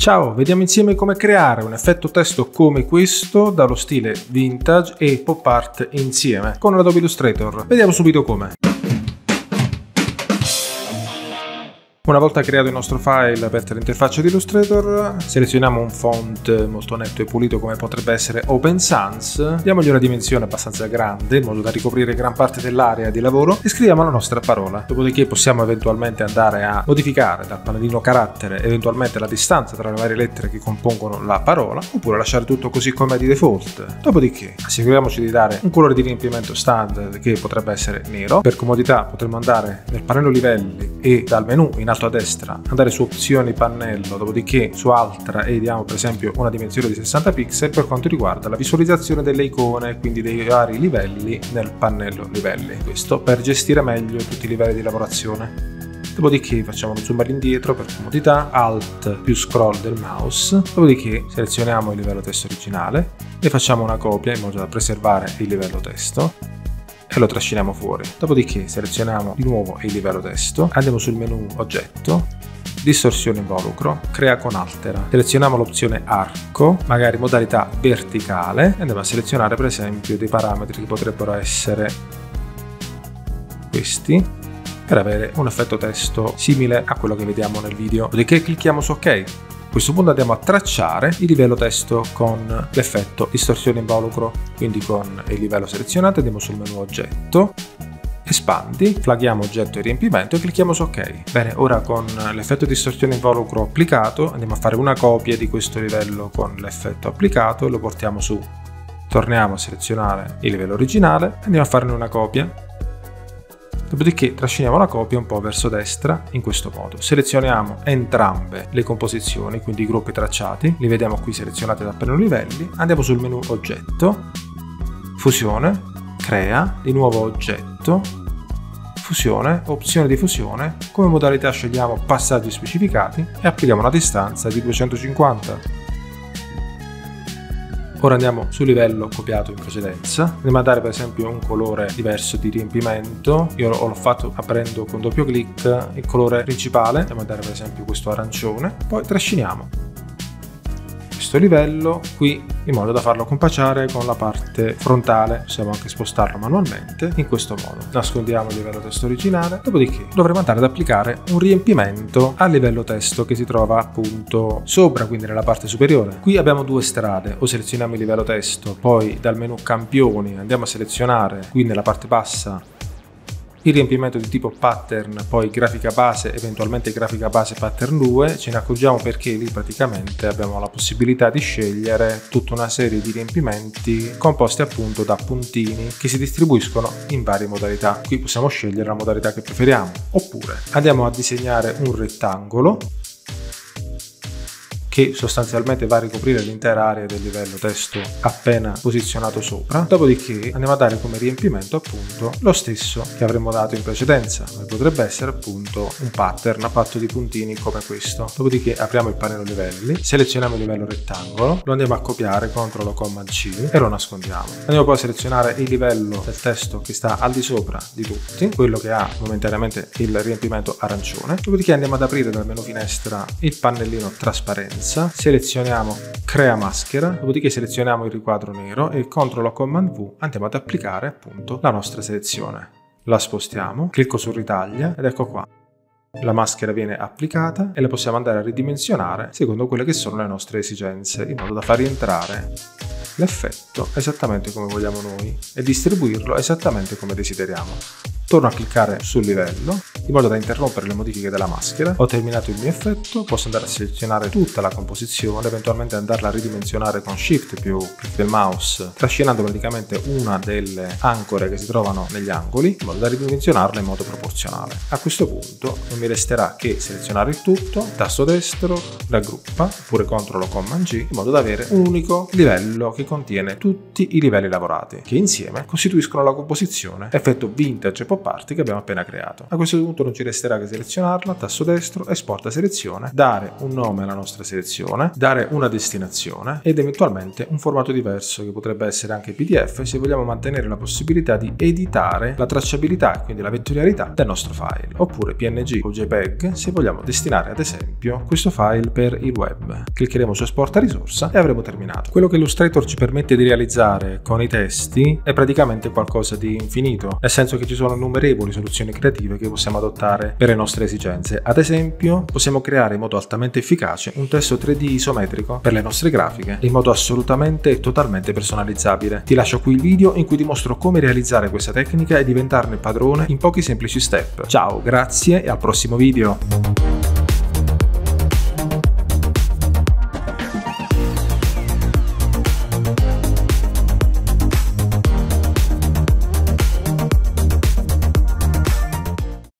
Ciao, vediamo insieme come creare un effetto testo come questo dallo stile vintage e pop art insieme con Adobe Illustrator. Vediamo subito come. Una volta creato il nostro file aperta l'interfaccia di Illustrator, selezioniamo un font molto netto e pulito come potrebbe essere Open Sans, diamogli una dimensione abbastanza grande in modo da ricoprire gran parte dell'area di lavoro e scriviamo la nostra parola. Dopodiché possiamo eventualmente andare a modificare dal pannellino carattere eventualmente la distanza tra le varie lettere che compongono la parola oppure lasciare tutto così come di default. Dopodiché assicuriamoci di dare un colore di riempimento standard che potrebbe essere nero. Per comodità potremmo andare nel pannello livelli e dal menu in alto alto a destra, andare su opzioni pannello, dopodiché su altra e diamo per esempio una dimensione di 60 pixel per quanto riguarda la visualizzazione delle icone, quindi dei vari livelli nel pannello livelli. Questo per gestire meglio tutti i livelli di lavorazione. Dopodiché facciamo uno zoom all'indietro per comodità, Alt più scroll del mouse, dopodiché selezioniamo il livello testo originale e facciamo una copia in modo da preservare il livello testo e lo trasciniamo fuori. Dopodiché selezioniamo di nuovo il livello testo, andiamo sul menu oggetto, distorsione involucro, crea con altera. Selezioniamo l'opzione arco, magari modalità verticale e andiamo a selezionare per esempio dei parametri che potrebbero essere questi per avere un effetto testo simile a quello che vediamo nel video. Dopodiché clicchiamo su ok questo punto andiamo a tracciare il livello testo con l'effetto distorsione involucro, quindi con il livello selezionato andiamo sul menu oggetto, espandi, flaghiamo oggetto e riempimento e clicchiamo su ok. Bene, ora con l'effetto distorsione involucro applicato andiamo a fare una copia di questo livello con l'effetto applicato e lo portiamo su. Torniamo a selezionare il livello originale, andiamo a farne una copia Dopodiché trasciniamo la copia un po' verso destra in questo modo. Selezioniamo entrambe le composizioni, quindi i gruppi tracciati, li vediamo qui selezionati da pannello livelli, andiamo sul menu oggetto, fusione, crea, di nuovo oggetto, fusione, opzione di fusione, come modalità scegliamo passaggi specificati e applichiamo una distanza di 250 Ora andiamo sul livello copiato in precedenza, andiamo a dare per esempio un colore diverso di riempimento, io l'ho fatto aprendo con doppio clic il colore principale, andiamo a dare per esempio questo arancione, poi trasciniamo questo livello qui in modo da farlo compaciare con la parte frontale. Possiamo anche spostarlo manualmente in questo modo. Nascondiamo il livello testo originale dopodiché dovremo andare ad applicare un riempimento al livello testo che si trova appunto sopra quindi nella parte superiore. Qui abbiamo due strade o selezioniamo il livello testo poi dal menu campioni andiamo a selezionare qui nella parte bassa il riempimento di tipo pattern, poi grafica base, eventualmente grafica base pattern 2, ce ne accorgiamo perché lì praticamente abbiamo la possibilità di scegliere tutta una serie di riempimenti composti appunto da puntini che si distribuiscono in varie modalità. Qui possiamo scegliere la modalità che preferiamo. Oppure andiamo a disegnare un rettangolo che sostanzialmente va a ricoprire l'intera area del livello testo appena posizionato sopra. Dopodiché andiamo a dare come riempimento appunto lo stesso che avremmo dato in precedenza, che potrebbe essere appunto un pattern a patto di puntini come questo. Dopodiché apriamo il pannello livelli, selezioniamo il livello rettangolo, lo andiamo a copiare, CTRL o Command C e lo nascondiamo. Andiamo poi a selezionare il livello del testo che sta al di sopra di tutti, quello che ha momentaneamente il riempimento arancione. Dopodiché andiamo ad aprire dal menu finestra il pannellino trasparenza diversa, selezioniamo crea maschera, dopodiché selezioniamo il riquadro nero e CTRL o Command V andiamo ad applicare appunto la nostra selezione. La spostiamo, clicco su ritaglia ed ecco qua. La maschera viene applicata e la possiamo andare a ridimensionare secondo quelle che sono le nostre esigenze, in modo da far rientrare l'effetto esattamente come vogliamo noi e distribuirlo esattamente come desideriamo. Torno a cliccare sul livello in modo da interrompere le modifiche della maschera. Ho terminato il mio effetto, posso andare a selezionare tutta la composizione, eventualmente andarla a ridimensionare con Shift più clic del mouse, trascinando praticamente una delle ancore che si trovano negli angoli, in modo da ridimensionarla in modo proporzionale. A questo punto non mi resterà che selezionare il tutto, tasto destro, raggruppa, oppure CTRL Command G, in modo da avere un unico livello che contiene tutti i livelli lavorati, che insieme costituiscono la composizione effetto vintage pop pop art che abbiamo appena creato. A questo punto non ci resterà che selezionarla, tasto destro, esporta selezione, dare un nome alla nostra selezione, dare una destinazione ed eventualmente un formato diverso che potrebbe essere anche PDF se vogliamo mantenere la possibilità di editare la tracciabilità e quindi la vettorialità del nostro file, oppure PNG o JPEG se vogliamo destinare ad esempio questo file per il web. Cliccheremo su esporta risorsa e avremo terminato. Quello che Illustrator ci permette di realizzare con i testi è praticamente qualcosa di infinito, nel senso che ci sono innumerevoli soluzioni creative che possiamo adottare per le nostre esigenze. Ad esempio, possiamo creare in modo altamente efficace un testo 3D isometrico per le nostre grafiche in modo assolutamente e totalmente personalizzabile. Ti lascio qui il video in cui dimostro come realizzare questa tecnica e diventarne padrone in pochi semplici step. Ciao, grazie e al prossimo video!